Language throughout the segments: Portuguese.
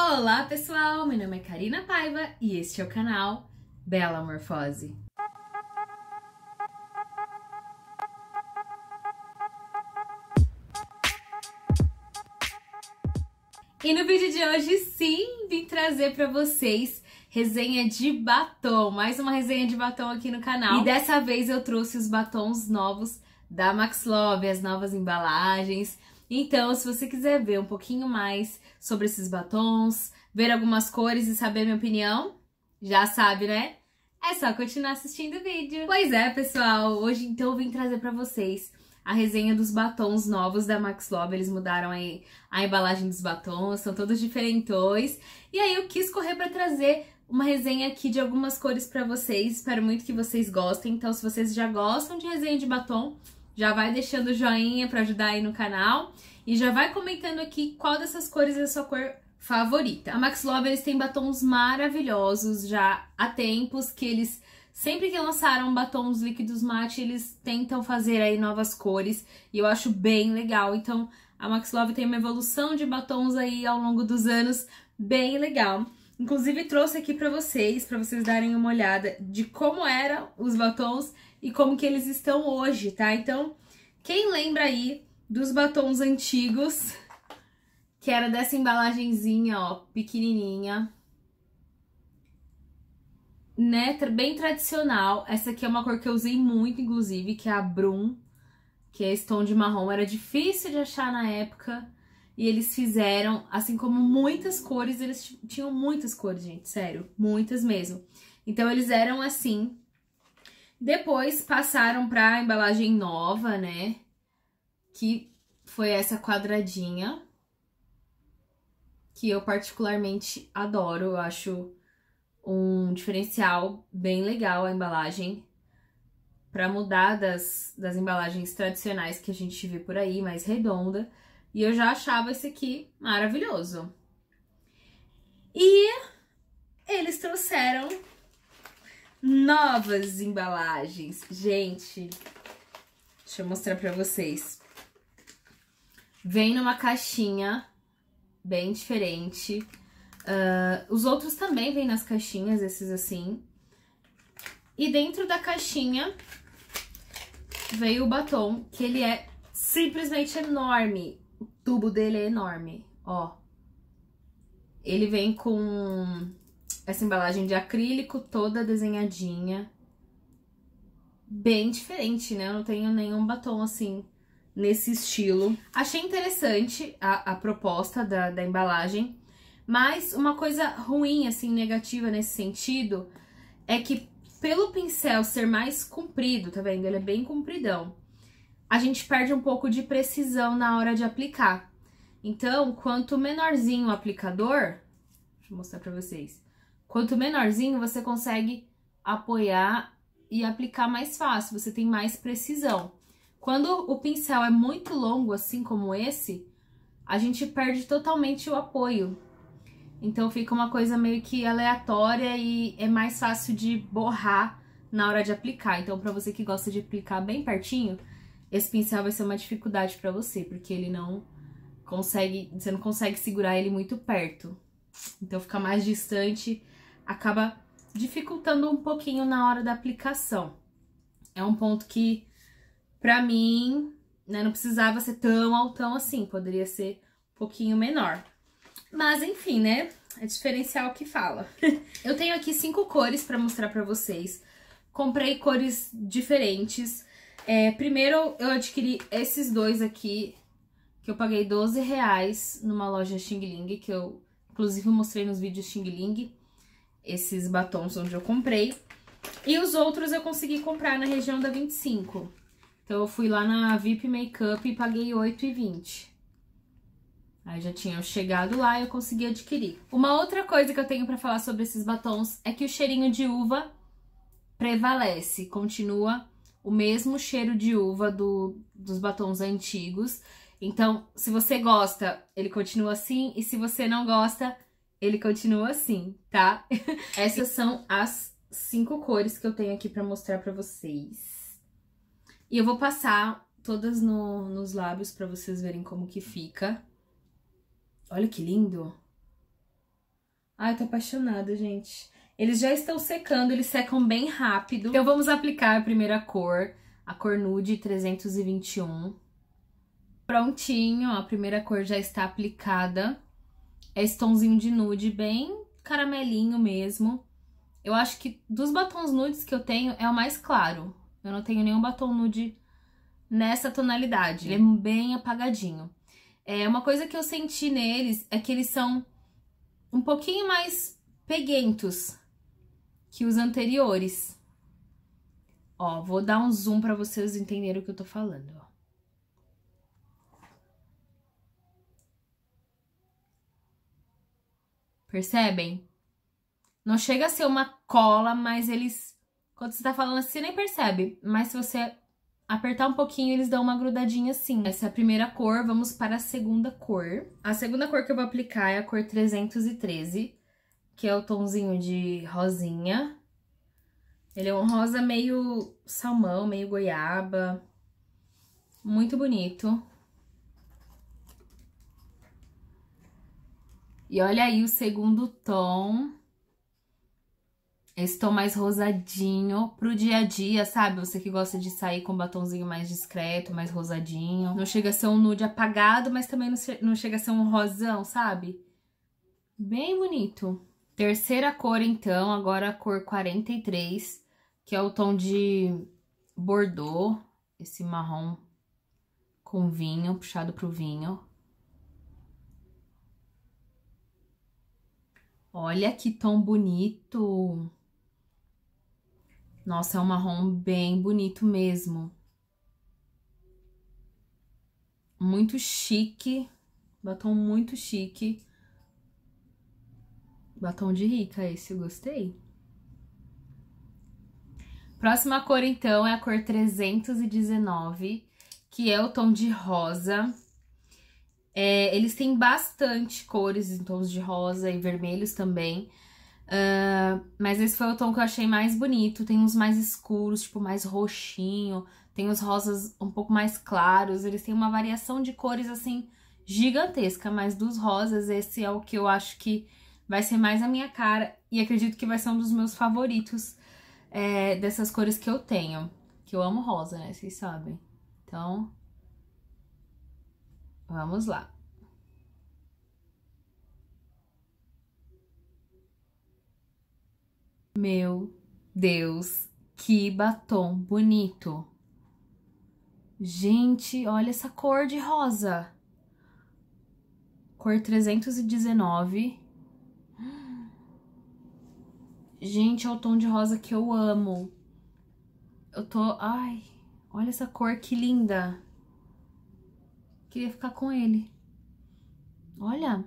Olá pessoal, meu nome é Karina Paiva e este é o canal Bela Morfose. E no vídeo de hoje, sim, vim trazer para vocês resenha de batom, mais uma resenha de batom aqui no canal. E dessa vez eu trouxe os batons novos da Max Love, as novas embalagens. Então, se você quiser ver um pouquinho mais sobre esses batons, ver algumas cores e saber minha opinião, já sabe, né? É só continuar assistindo o vídeo. Pois é, pessoal, hoje então eu vim trazer para vocês a resenha dos batons novos da Max Love. Eles mudaram aí a embalagem dos batons, são todos diferentões. E aí eu quis correr para trazer uma resenha aqui de algumas cores para vocês. Espero muito que vocês gostem. Então, se vocês já gostam de resenha de batom, já vai deixando o joinha para ajudar aí no canal. E já vai comentando aqui qual dessas cores é a sua cor favorita. A Max Love, eles têm batons maravilhosos já há tempos que eles Sempre que lançaram batons líquidos mate, eles tentam fazer aí novas cores e eu acho bem legal. Então, a Max Love tem uma evolução de batons aí ao longo dos anos bem legal. Inclusive, trouxe aqui para vocês, para vocês darem uma olhada de como eram os batons e como que eles estão hoje, tá? Então, quem lembra aí dos batons antigos, que era dessa embalagenzinha, ó, pequenininha, né, bem tradicional. Essa aqui é uma cor que eu usei muito, inclusive, que é a Brum, que é esse tom de marrom. Era difícil de achar na época. E eles fizeram, assim como muitas cores, eles tinham muitas cores, gente, sério, muitas mesmo. Então eles eram assim. Depois passaram pra embalagem nova, né? Que foi essa quadradinha. Que eu particularmente adoro, eu acho um diferencial bem legal a embalagem para mudar das, das embalagens tradicionais que a gente vê por aí, mais redonda. E eu já achava esse aqui maravilhoso. E eles trouxeram novas embalagens. Gente, deixa eu mostrar para vocês. Vem numa caixinha bem diferente. Uh, os outros também vêm nas caixinhas, esses assim. E dentro da caixinha veio o batom, que ele é simplesmente enorme. O tubo dele é enorme, ó. Ele vem com essa embalagem de acrílico toda desenhadinha. Bem diferente, né? Eu não tenho nenhum batom assim nesse estilo. Achei interessante a, a proposta da, da embalagem. Mas uma coisa ruim, assim, negativa nesse sentido, é que pelo pincel ser mais comprido, tá vendo? Ele é bem compridão. A gente perde um pouco de precisão na hora de aplicar. Então, quanto menorzinho o aplicador, deixa eu mostrar pra vocês. Quanto menorzinho, você consegue apoiar e aplicar mais fácil, você tem mais precisão. Quando o pincel é muito longo, assim como esse, a gente perde totalmente o apoio. Então fica uma coisa meio que aleatória e é mais fácil de borrar na hora de aplicar. Então, para você que gosta de aplicar bem pertinho, esse pincel vai ser uma dificuldade para você, porque ele não consegue, você não consegue segurar ele muito perto. Então fica mais distante, acaba dificultando um pouquinho na hora da aplicação. É um ponto que, pra mim, né, não precisava ser tão altão assim, poderia ser um pouquinho menor. Mas enfim, né? É diferencial que fala. eu tenho aqui cinco cores pra mostrar pra vocês. Comprei cores diferentes. É, primeiro eu adquiri esses dois aqui, que eu paguei 12 reais numa loja Xing Ling, que eu inclusive mostrei nos vídeos Xing Ling. Esses batons onde eu comprei. E os outros eu consegui comprar na região da 25. Então eu fui lá na VIP Makeup e paguei 8,20. Aí já tinham chegado lá e eu consegui adquirir. Uma outra coisa que eu tenho para falar sobre esses batons é que o cheirinho de uva prevalece, continua o mesmo cheiro de uva do, dos batons antigos. Então, se você gosta, ele continua assim, e se você não gosta, ele continua assim, tá? Essas são as cinco cores que eu tenho aqui pra mostrar pra vocês. E eu vou passar todas no, nos lábios pra vocês verem como que fica. Olha que lindo. Ai, tô apaixonada, gente. Eles já estão secando, eles secam bem rápido. Então vamos aplicar a primeira cor, a cor nude 321. Prontinho, a primeira cor já está aplicada. É esse tomzinho de nude bem caramelinho mesmo. Eu acho que dos batons nudes que eu tenho é o mais claro. Eu não tenho nenhum batom nude nessa tonalidade. Ele é bem apagadinho. É, uma coisa que eu senti neles é que eles são um pouquinho mais peguentos que os anteriores. Ó, vou dar um zoom pra vocês entenderem o que eu tô falando, ó. Percebem? Não chega a ser uma cola, mas eles... Quando você tá falando assim, você nem percebe. Mas se você apertar um pouquinho, eles dão uma grudadinha assim. Essa é a primeira cor, vamos para a segunda cor. A segunda cor que eu vou aplicar é a cor 313, que é o tomzinho de rosinha. Ele é um rosa meio salmão, meio goiaba. Muito bonito. E olha aí o segundo tom. Esse tom mais rosadinho pro dia a dia, sabe? Você que gosta de sair com um batonzinho mais discreto, mais rosadinho. Não chega a ser um nude apagado, mas também não chega a ser um rosão, sabe? Bem bonito. Terceira cor, então, agora a cor 43, que é o tom de Bordeaux. Esse marrom com vinho, puxado pro vinho. Olha que tom bonito! Nossa, é um marrom bem bonito mesmo. Muito chique. Batom muito chique. Batom de rica esse, eu gostei. Próxima cor, então, é a cor 319, que é o tom de rosa. É, eles têm bastante cores em tons de rosa e vermelhos também. Uh, mas esse foi o tom que eu achei mais bonito. Tem uns mais escuros, tipo mais roxinho. Tem os rosas um pouco mais claros. Eles têm uma variação de cores, assim, gigantesca. Mas dos rosas, esse é o que eu acho que vai ser mais a minha cara. E acredito que vai ser um dos meus favoritos é, dessas cores que eu tenho. Que eu amo rosa, né? Vocês sabem. Então, vamos lá. Meu Deus, que batom bonito. Gente, olha essa cor de rosa. Cor 319. Gente, é o tom de rosa que eu amo. Eu tô... Ai, olha essa cor, que linda. Queria ficar com ele. Olha.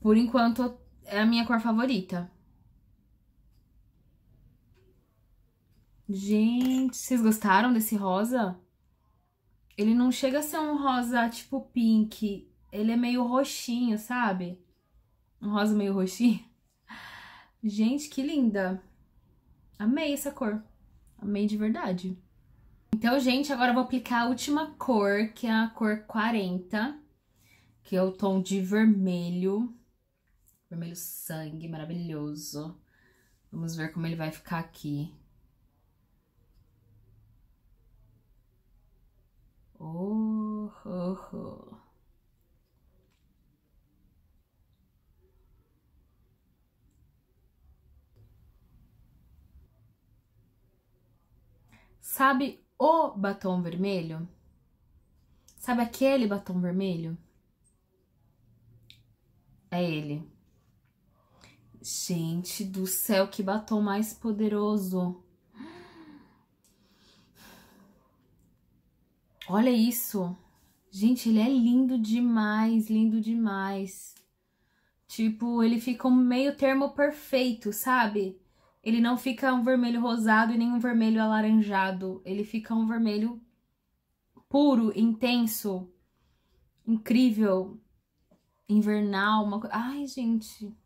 Por enquanto, é a minha cor favorita. Gente, vocês gostaram desse rosa? Ele não chega a ser um rosa tipo pink. Ele é meio roxinho, sabe? Um rosa meio roxinho. Gente, que linda. Amei essa cor. Amei de verdade. Então, gente, agora eu vou aplicar a última cor, que é a cor 40. Que é o tom de vermelho. Vermelho sangue, maravilhoso. Vamos ver como ele vai ficar aqui. Oh, oh, oh. Sabe o batom vermelho? Sabe aquele batom vermelho? É ele. Gente do céu, que batom mais poderoso. Olha isso. Gente, ele é lindo demais, lindo demais. Tipo, ele fica um meio termo perfeito, sabe? Ele não fica um vermelho rosado e nem um vermelho alaranjado. Ele fica um vermelho puro, intenso, incrível, invernal. Uma... Ai, gente,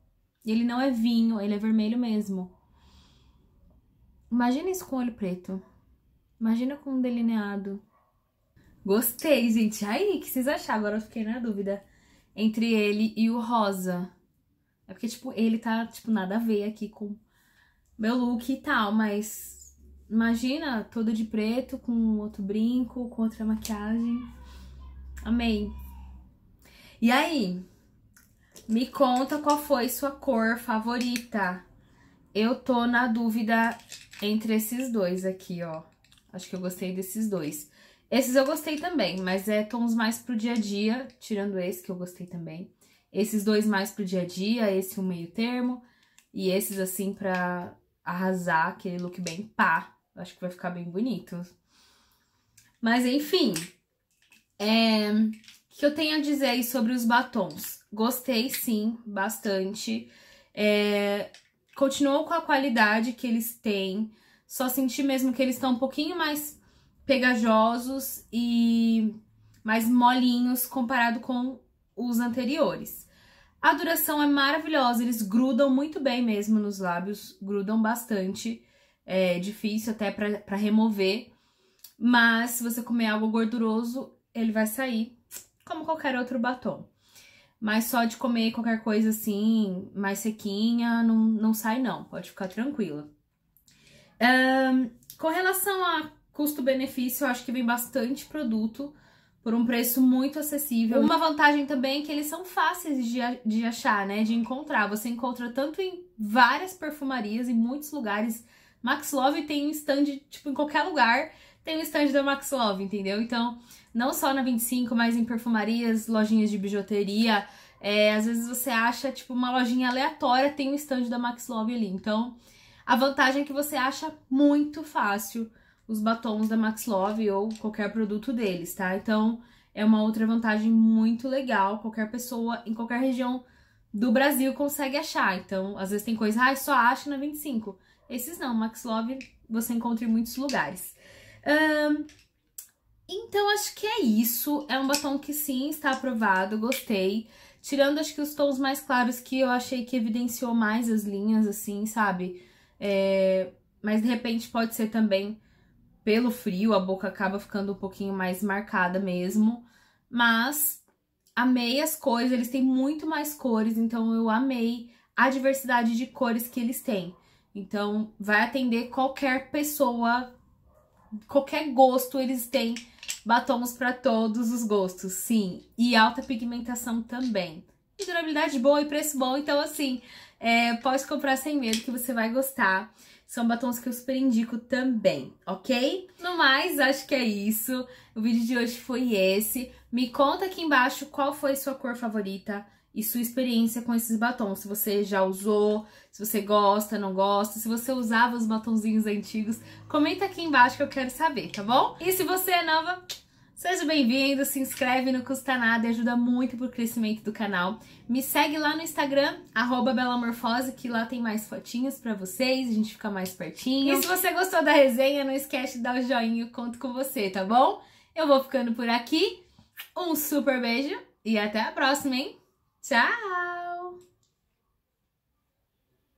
ele não é vinho, ele é vermelho mesmo. Imagina isso com olho preto. Imagina com um delineado. Gostei, gente. Aí, o que vocês acharam? Agora eu fiquei na dúvida. entre ele e o rosa. É porque, tipo, ele tá, tipo, nada a ver aqui com meu look e tal, mas imagina todo de preto, com outro brinco, com outra maquiagem. Amei. E aí, me conta qual foi sua cor favorita. Eu tô na dúvida entre esses dois aqui, ó. Acho que eu gostei desses dois. Esses eu gostei também, mas é tons mais pro dia a dia, tirando esse que eu gostei também. Esses dois mais pro dia a dia, esse um meio termo. E esses assim pra arrasar, aquele look bem pá. Acho que vai ficar bem bonito. Mas enfim, é... o que eu tenho a dizer aí sobre os batons? Gostei sim, bastante. É... Continuou com a qualidade que eles têm. Só senti mesmo que eles estão um pouquinho mais pegajosos e mais molinhos comparado com os anteriores. A duração é maravilhosa, eles grudam muito bem mesmo nos lábios, grudam bastante. É difícil até para remover, mas se você comer algo gorduroso, ele vai sair como qualquer outro batom. Mas só de comer qualquer coisa assim, mais sequinha, não, não sai não, pode ficar tranquila. Um, com relação a custo-benefício, eu acho que vem bastante produto por um preço muito acessível. Uma vantagem também é que eles são fáceis de, de achar, né, de encontrar. Você encontra tanto em várias perfumarias, em muitos lugares. Max Love tem um stand, tipo, em qualquer lugar tem um stand da Max Love, entendeu? Então, não só na 25, mas em perfumarias, lojinhas de bijuteria. É, às vezes você acha, tipo, uma lojinha aleatória tem um stand da Max Love ali. Então, a vantagem é que você acha muito fácil os batons da Max Love ou qualquer produto deles, tá? Então, é uma outra vantagem muito legal. Qualquer pessoa em qualquer região do Brasil consegue achar. Então, às vezes tem coisa, ah, só acha na 25. Esses não, Max Love você encontra em muitos lugares. Um, então, acho que é isso. É um batom que sim, está aprovado, gostei. Tirando, acho que os tons mais claros que eu achei que evidenciou mais as linhas, assim, sabe? É... Mas, de repente, pode ser também pelo frio, a boca acaba ficando um pouquinho mais marcada mesmo. Mas amei as cores, eles têm muito mais cores, então eu amei a diversidade de cores que eles têm. Então, vai atender qualquer pessoa, qualquer gosto eles têm batons para todos os gostos, sim. E alta pigmentação também. E durabilidade boa e preço bom, então assim, é, pode comprar sem medo que você vai gostar. São batons que eu super indico também, ok? No mais, acho que é isso. O vídeo de hoje foi esse. Me conta aqui embaixo qual foi sua cor favorita e sua experiência com esses batons. Se você já usou, se você gosta, não gosta, se você usava os batonzinhos antigos, comenta aqui embaixo que eu quero saber, tá bom? E se você é nova, Seja bem-vindo, se inscreve, não custa nada e ajuda muito pro crescimento do canal. Me segue lá no Instagram, Belamorfose, que lá tem mais fotinhos pra vocês, a gente fica mais pertinho. E se você gostou da resenha, não esquece de dar o joinha, eu conto com você, tá bom? Eu vou ficando por aqui, um super beijo e até a próxima, hein? Tchau!